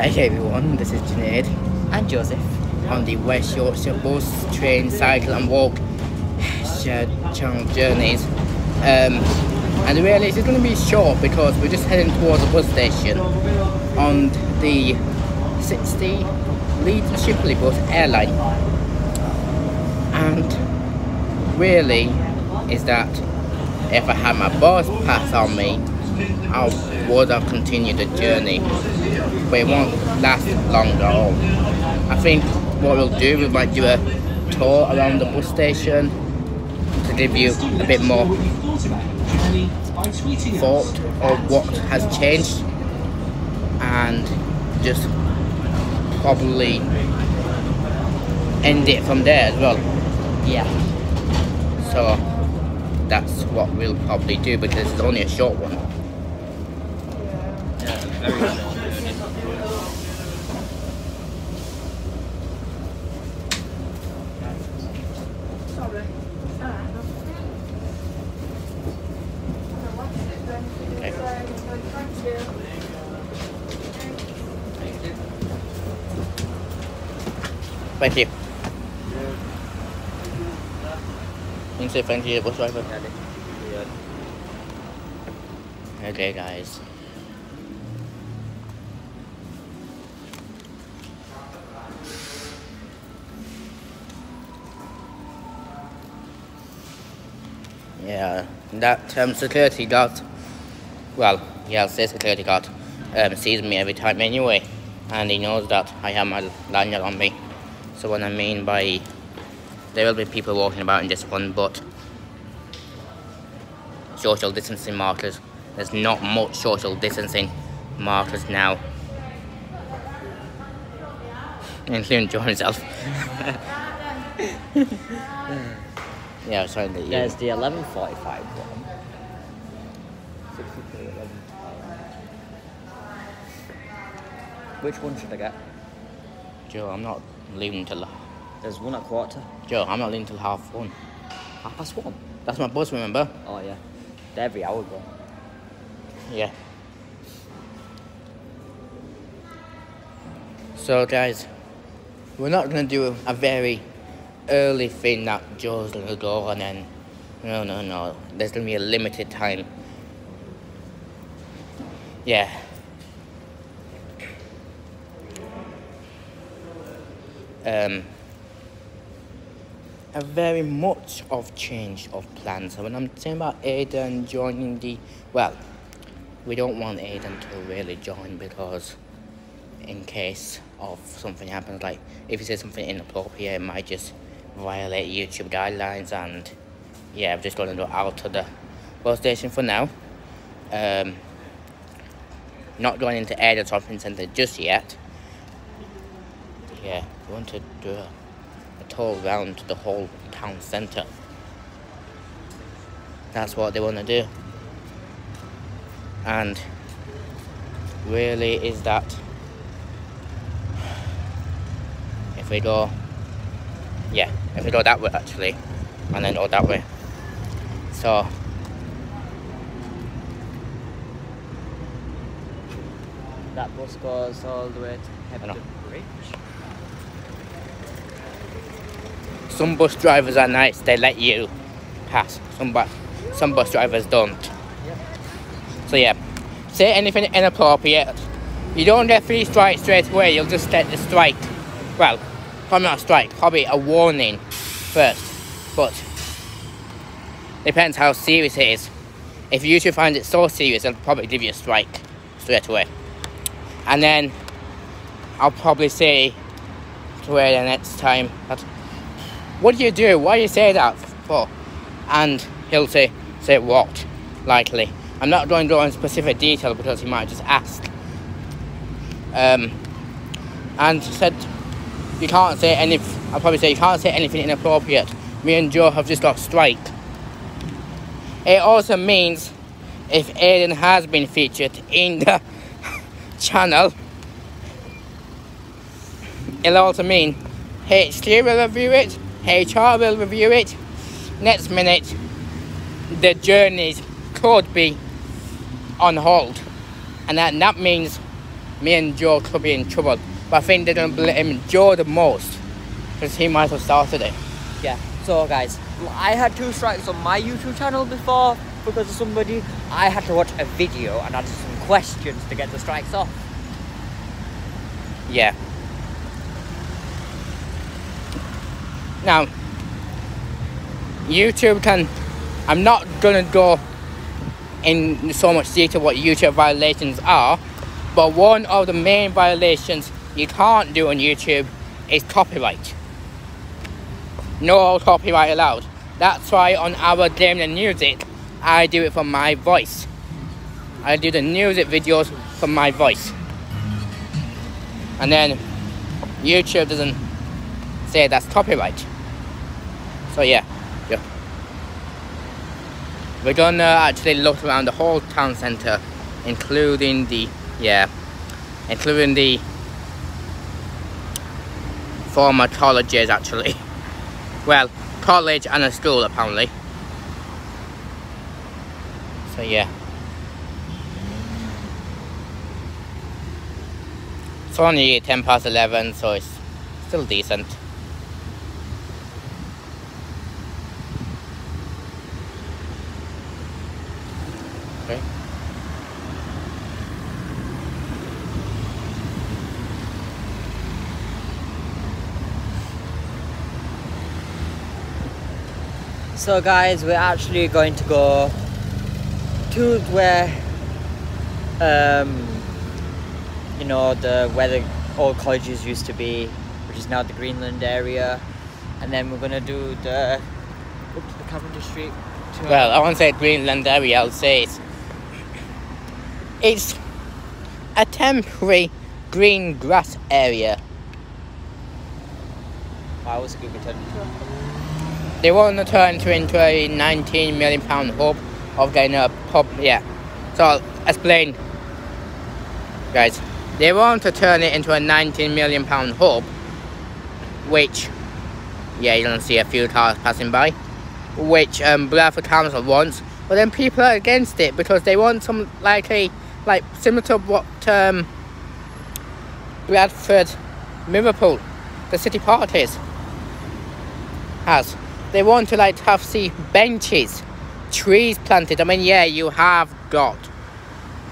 Hey everyone, this is Junaid And Joseph. on the West Yorkshire bus, train, cycle and walk channel journeys. Um, and really it's going to be short because we're just heading towards the bus station on the 60 Leeds and Shipley bus Aireline. And really is that if I had my bus pass on me, I would have continued the journey but it won't last long at all. I think what we'll do, we might do a tour around the bus station to give you a bit more thought of what has changed and just probably end it from there as well. Yeah. So that's what we'll probably do because it's only a short one. Thank you. You can say thank you bus driver. Okay, guys. Yeah, that um, security guard, well, yeah, I'll say security guard, um, sees me every time anyway, and he knows that I have my lanyard on me. So what I mean by, there will be people walking about in this one, but social distancing markers, there's not much social distancing markers now. Including John himself. yeah, I was trying to. There's the 1145 one. 63, 11. Which one should I get? Joe, I'm not leaving till There's one at quarter. Joe, I'm not leaving till half one. Half past one. That's my bus, remember? Oh yeah. They're every hour though. Yeah. So guys, we're not gonna do a very early thing that Joe's gonna go and then no no no. There's gonna be a limited time. Yeah. Um a very much of change of plans. So when I'm saying about Aidan joining the well, we don't want Aidan to really join because in case of something happens, like if he says something inappropriate, it might just violate YouTube guidelines and yeah, I'm just going to go out to the station for now. Um, not going into Aidan Shopping Centre just yet. Yeah, we want to do a, a tour around the whole town centre. That's what they want to do and really is that if we go yeah if we go that way actually and then go that way. So That bus goes all the way to. Hebden Bridge. some bus drivers are nice they let you pass. Some bus some bus drivers don't. So yeah. Say anything inappropriate. You don't get three strikes straight away you'll just get the strike. Well probably not a strike probably a warning first but depends how serious it is if you usually find it so serious they'll probably give you a strike straight away and then I'll probably say to her the next time that what do you do? Why do you say that for? And he'll say, say what? Likely. I'm not going to go into specific detail because he might just ask. Um, and said, you can't say any, I'll probably say, you can't say anything inappropriate. Me and Joe have just got strike. It also means if Aiden has been featured in the channel, it'll also mean HQ will review it, HR will review it. Next minute, the journeys could be on hold, and that, that means me and Joe could be in trouble. But I think they're gonna blame Joe the most because he might have started it. Yeah. So guys, I had two strikes on my YouTube channel before because of somebody. I had to watch a video and answer some questions to get the strikes off. Yeah. Now, YouTube can. I'm not gonna go in so much detail what YouTube violations are, but one of the main violations you can't do on YouTube is copyright. No copyright allowed. That's why on our and Music, I do it from my voice. I do the music videos from my voice. And then YouTube doesn't say that's copyright. So yeah, yeah. We're gonna actually look around the whole town centre, including the, yeah, including the former colleges actually. Well, college and a school apparently. So yeah. It's only 10 past 11 so it's still decent. So guys, we're actually going to go to where, um, you know, the where the old colleges used to be, which is now the Greenland area, and then we're gonna do the up to the Cavendish Street. To Well, I won't say Greenland area, I'll say it's, it's a temporary green grass area. I was Google turn into a- They want to turn it into a 19 million pound hub of getting a pub. Yeah. So I'll explain, guys. They want to turn it into a 19 million pound hub, which, yeah, you're gonna see a few cars passing by, which um, Bradford Council wants. But then people are against it because they want some like a like similar to what um, Bradford, Liverpool, the city parties has. They want to like have see benches, trees planted. I mean, yeah, you have got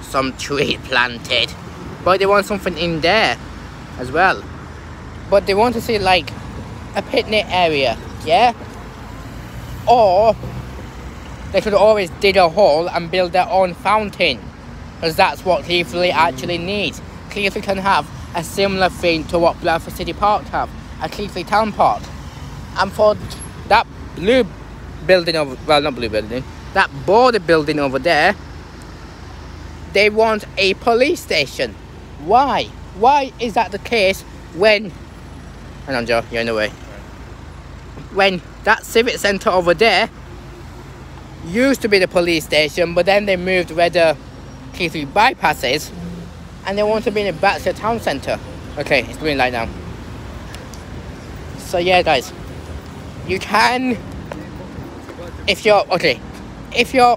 some tree planted, but they want something in there as well. But they want to see like a picnic area, yeah. Or they could always dig a hole and build their own fountain, because that's what Cleveland actually needs. Cleveland can have a similar thing to what Bradford City Park have, a Cleveland Town Park. And for that blue building over, well, not blue building, that border building over there, they want a police station. Why? Why is that the case when, hang on Joe, you're in the way. When that civic centre over there used to be the police station, but then they moved where the K3 bypass is, and they want to back to the town centre. Okay, it's green light now. So yeah, guys, you can, if you're okay, if you're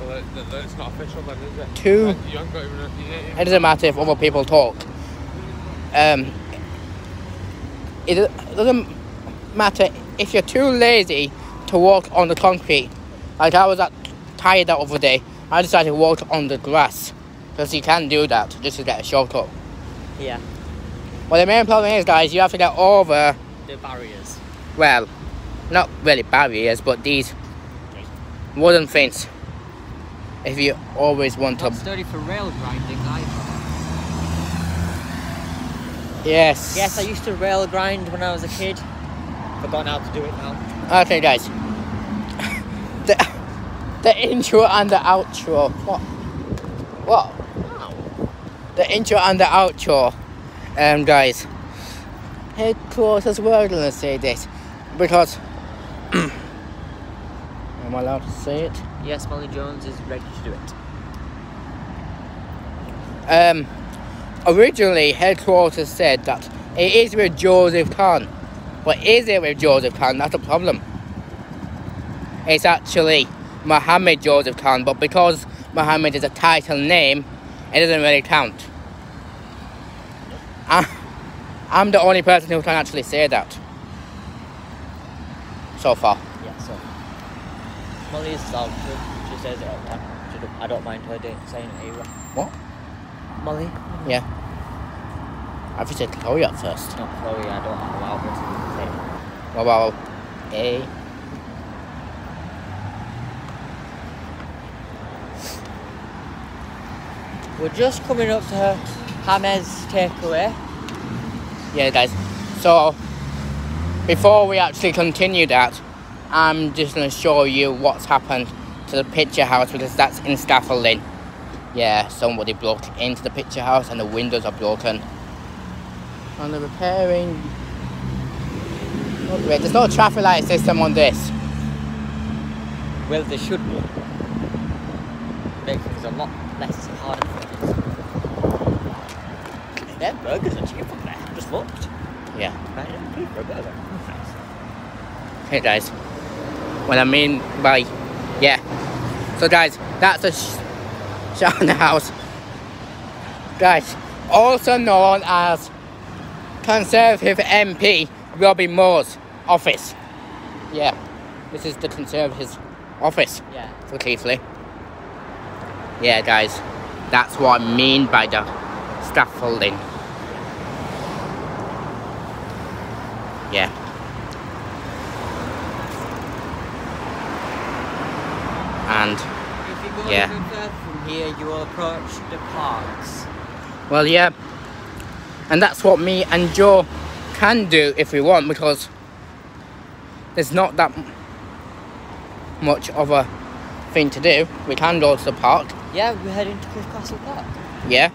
Well, that, that, it's not official then, is it? Two. You haven't got even, a- you ain't it doesn't matter if other people talk. Um, it doesn't matter if you're too lazy to walk on the concrete. Like I was at, tired the other day, I decided to walk on the grass because you can do that just to get a shortcut. Yeah, Well, the main problem is, guys, you have to get over the barriers. Well, not really barriers, but these wooden things. If you always want to, sturdy for rail grinding either. yes. Yes, I used to rail grind when I was a kid. Forgotten how to do it now. Okay, guys. the the intro and the outro. What? What? The intro and the outro. Um, guys. Headquarters. Gonna say this because. Am I allowed to say it? Yes, Molly Jones is ready to do it. Um, originally, headquarters said that it is with Joseph Khan. But is it with Joseph Khan? That's a problem. It's actually Mohammed Joseph Khan, but because Mohammed is a title name, it doesn't really count. I, I'm the only person who can actually say that. So far. Yeah, so. Molly is out too. She says it all the time. She don't, I don't mind her doing, saying it either. What? Molly? Yeah. I have said Chloe at first. No, Chloe, I don't allow her to say it. What about A? We're just coming up to James takeaway. Yeah, guys. So, before we actually continue that, I'm just going to show you what's happened to the picture house because that's in scaffolding. Yeah, somebody broke into the picture house and the windows are broken. And they're repairing. Oh, wait, there's no traffic light system on this. Well, they should be. Make things a lot less harder for us. Their burgers are cheap from there. Just looked. Yeah. Right, yeah, paid for a burger. Hey guys, what I mean by yeah. So guys, that's a sh- shot in the house. Guys, also known as Conservative MP Robbie Moore's office. Yeah, this is the Conservatives' office Yeah. for Keighley. Yeah, guys, that's what I mean by the scaffolding. Yeah. And If you go Yeah. from here, you will approach the parks. Well, yeah. And that's what me and Joe can do if we want because there's not that much of a thing to do. We can go to the park, Yeah, we're heading to Cliff Castle Park. yeah.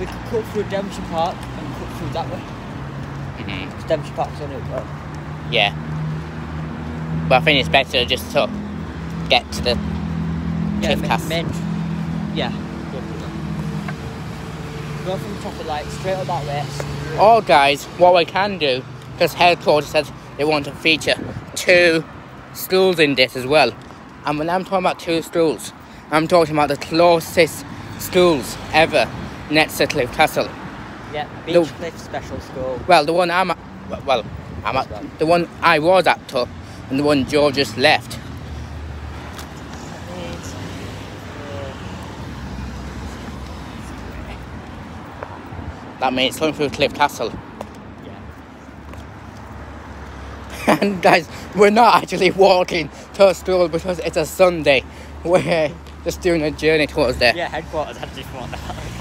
We could cut through Devonshire Park and cut through that way. Mhm. Because Devonshire Park's on it, well. Yeah. But I think it's better just to get to the Yeah, Cliff ma- Castle. Yeah. Go through that. Go from the traffic light straight up that way. Or guys, what we can do, because headquarters says they want to feature two schools in this as well. And when I'm talking about two schools, I'm talking about the closest schools ever next to Cliff Castle. Yeah, Beach No. Cliff Special School. Well, the one I'm at, well, I'm at, the one I was at, to, and the one Joe just left. That means going through Cliff Castle. yeah. And guys, we're not actually walking to a school because it's a Sunday. We're just doing a journey towards there. Yeah, headquarters had to want that.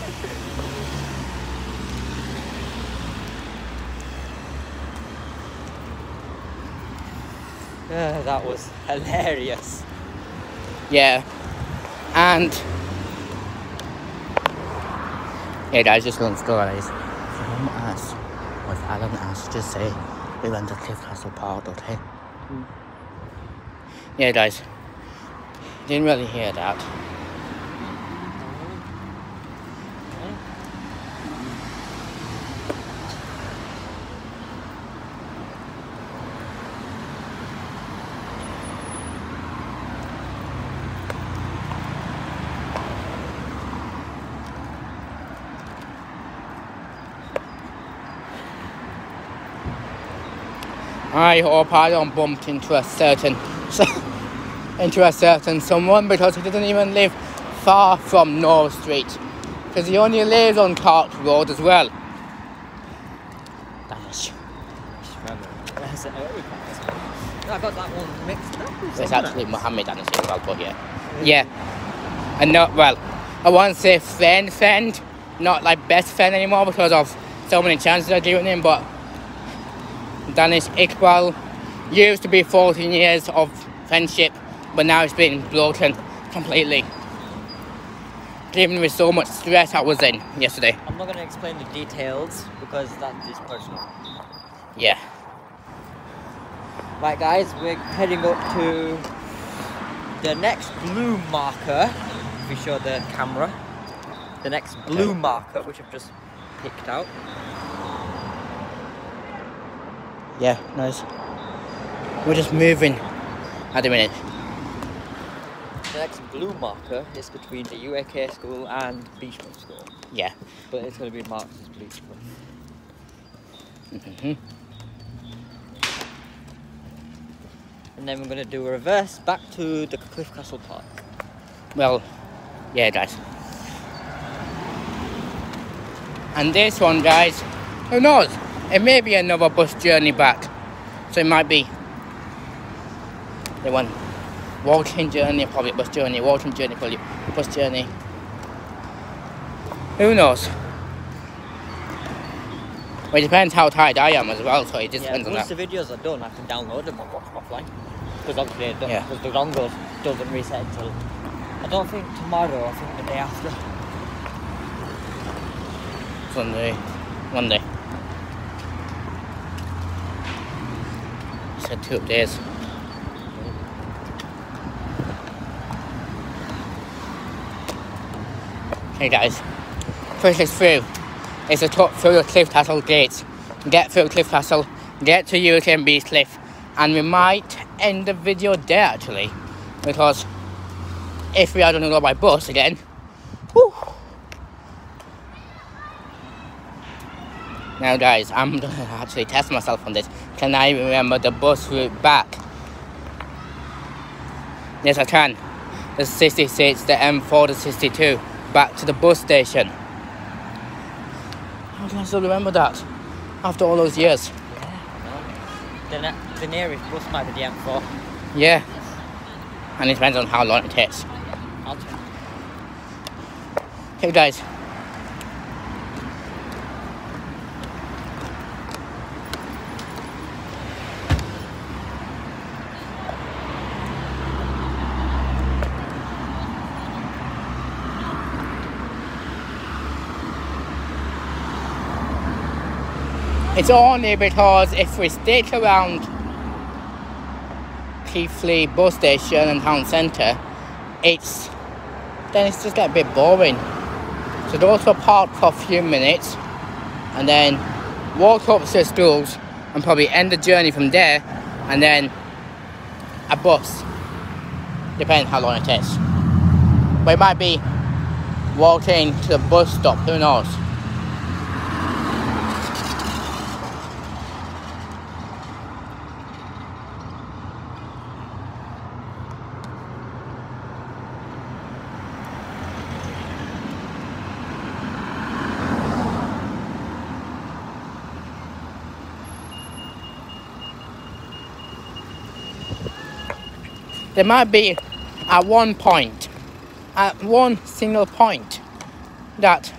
Uh, that was hilarious. Yeah. And yeah guys just long stories. From us was Alan asked to say we went to Cliff Castle Park, okay? Yeah guys. Didn't really hear that. I hope I don't bump into a certain into a certain someone because he doesn't even live far from North Street. Because he only lives on Clark Road as well. That is Just remember. Where's it? I got that one mixed up. it's actually. Mohammed Anas as well, but yeah. Yeah. And not well, I won't say friend friend, not like best friend anymore because of so many chances of doing him, but Danish Iqbal used to be 14 years of friendship, but now it's been broken completely. Given me so much stress I was in yesterday. I'm not going to explain the details because that is personal. Yeah. Right, guys, we're heading up to the next blue marker. If we show the camera, the next blue marker, which I've just picked out. Yeah, nice. We're just moving at the minute. The next blue marker is between the UAK school and Beechcliff school, Yeah. but it's going to be marked as Beechcliff. hmm And then we're going to do a reverse back to the Cliff Castle Park. Well, yeah, guys. And this one, guys, who knows? It may be another bus journey back. So it might be the one walking journey, probably bus journey, walking journey, probably bus journey. Who knows? Well, it depends how tired I am as well, so it just yeah, depends on that. once the videos are done, I can download them and watch them offline. Because obviously, it Yeah. because the dongle doesn't reset until I don't think tomorrow. I think the day after. Sunday, Monday. Said two days. Hey guys, push this through. It's a top through the Cliff Castle gates. Get through Cliff Castle, get to UTMB Cliff, and we might end the video there actually. Because if we are going to go by bus again, whew, Now, guys, I'm gonna actually test myself on this. Can I remember the bus route back? Yes, I can. The 66, the M4, the 62, back to the bus station. How can I still remember that? After all those years. Yeah. The, the nearest bus might be the M4. Yeah. And it depends on how long it takes. Okay, guys. It's only because if we stick around Keighley bus station and town centre, it's then it's just get a bit boring. So go to a park for a few minutes and then walk up to the schools and probably end the journey from there and then a bus. Depending how long it takes. But it might be walking to the bus stop, who knows? There might be at one point, at one single point, that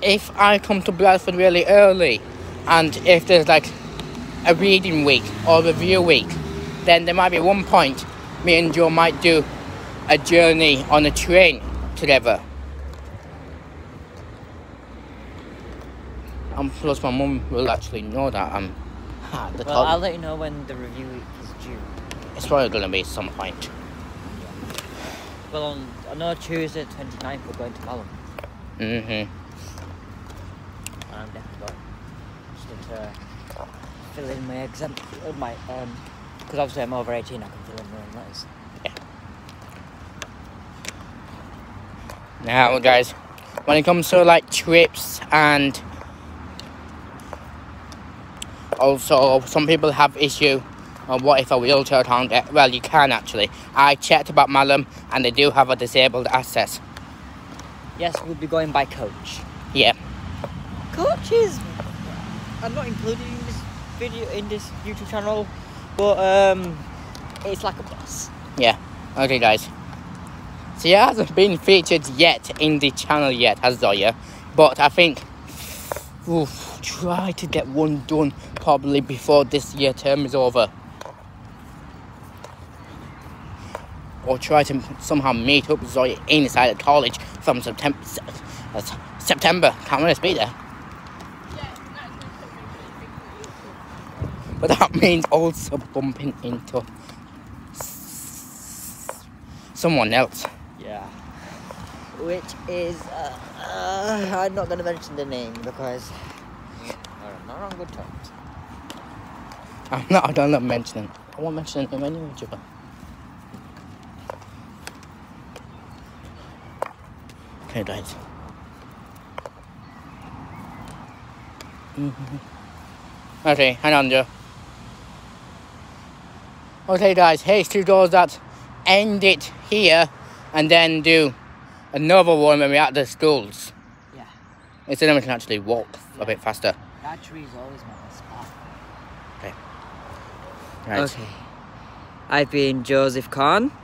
if I come to Bradford really early and if there's like a reading week or a review week, then there might be one point me and Joe might do a journey on a train together. And plus my mum will actually know that I'm at the Well, top. I'll let you know when the review week is due. It's probably gonna be some point. Well, on, I know Tuesday 29th we're going to Malham. Mm-hmm. And I'm definitely going. Just need to fill in my exam, uh, my, um, because obviously I'm over 18, I can fill in my own letters. Now, guys, when it comes to like trips and also some people have issue of what if a wheelchair can't get. Well, you can actually. I checked about Malham and they do have a disabled access. Yes, we'll be going by coach. Yeah. Coaches! I'm not included in this video, in this YouTube channel, but um, it's like a bus. Yeah. Okay, guys. So it hasn't been featured yet in the channel yet, has Zoya? But I think oof, try to get one done probably before this year term is over. Or try to somehow meet up with Zoya inside the college from September. September. Can't really speak there. But that means also bumping into someone else. Yeah. Which is, uh, uh, I'm not going to mention the name because we're not on good terms. I'm not. I don't love mentioning. I won't mention him anyway, Jibba. Okay, guys. Mhm. Okay, hang on, Joe. Okay, guys, here's two doors that end it here and then do another one when we're at the schools. Yeah. Instead, then we can actually walk a bit faster. That tree's always my best spot. Right. Okay. I've been Joseph Khan.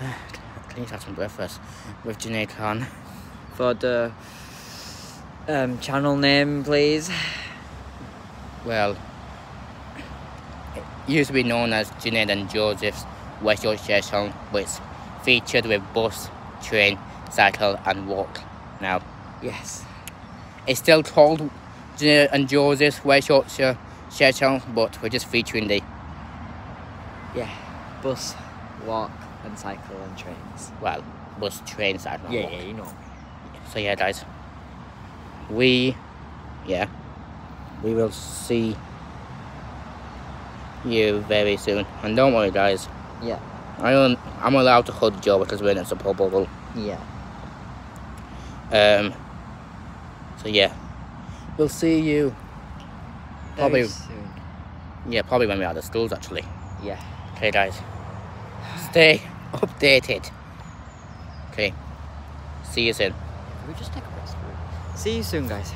You have some breakfast with Janae Khan? For the um, channel name, please. Well, it used to be known as Janae and Joseph's West Yorkshire Channel, which featured with bus, train, cycle, and walk. Now, Yes. it's still called Janae and Joseph's West Yorkshire Share Channel, but we're just featuring the, Yeah. Bus, walk, and cycle and trains. well, bus, train, cycle, and walk. you know. So yeah, guys, we, yeah, we will see you very soon. And don't worry, guys, Yeah. I don't, I'm allowed to hug Joe because we're in a support bubble. Yeah. Um. So yeah, we'll see you. Probably, Very soon. yeah, probably when we're at the schools actually. Yeah. Okay, guys, stay updated. Okay, see you soon. We just take a rest. See you soon, guys.